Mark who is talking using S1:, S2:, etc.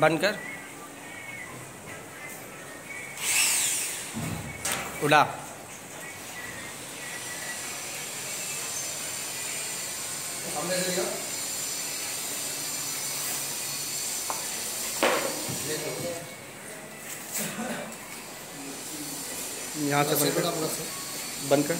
S1: बनकर। उड़ा। यहाँ से बनकर। बनकर।